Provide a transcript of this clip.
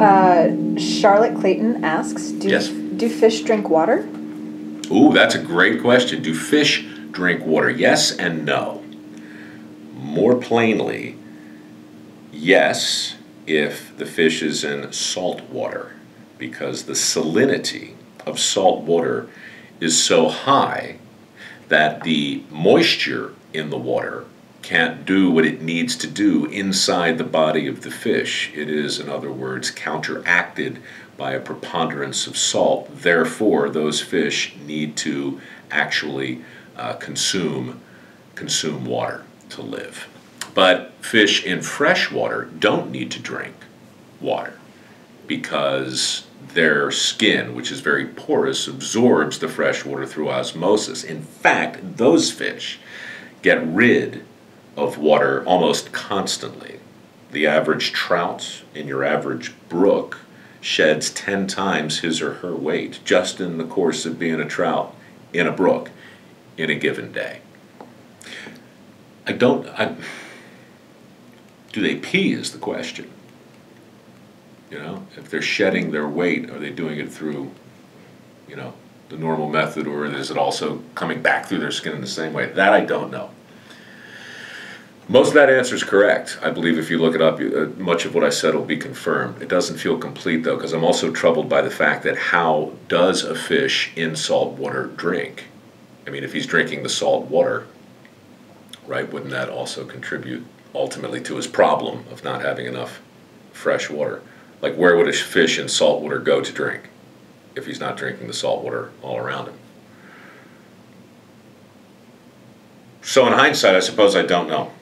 Uh, Charlotte Clayton asks, do, Yes. do fish drink water? Ooh, that's a great question. Do fish drink water? Yes and no. More plainly, yes, if the fish is in salt water, because the salinity of salt water is so high that the moisture in the water can't do what it needs to do inside the body of the fish. It is, in other words, counteracted by a preponderance of salt. Therefore, those fish need to actually uh, consume consume water to live. But fish in fresh water don't need to drink water because their skin, which is very porous, absorbs the fresh water through osmosis. In fact, those fish get rid of water almost constantly. The average trout in your average brook sheds 10 times his or her weight just in the course of being a trout in a brook in a given day. I don't, I, do they pee is the question. You know, if they're shedding their weight, are they doing it through, you know, the normal method or is it also coming back through their skin in the same way? That I don't know. Most of that answer is correct. I believe if you look it up, you- uh, much of what I said will be confirmed. It doesn't feel complete though, because I'm also troubled by the fact that how does a fish in salt water drink? I mean, if he's drinking the salt water, right, wouldn't that also contribute ultimately to his problem of not having enough fresh water? Like, where would a fish in salt water go to drink if he's not drinking the salt water all around him? So, in hindsight, I suppose I don't know.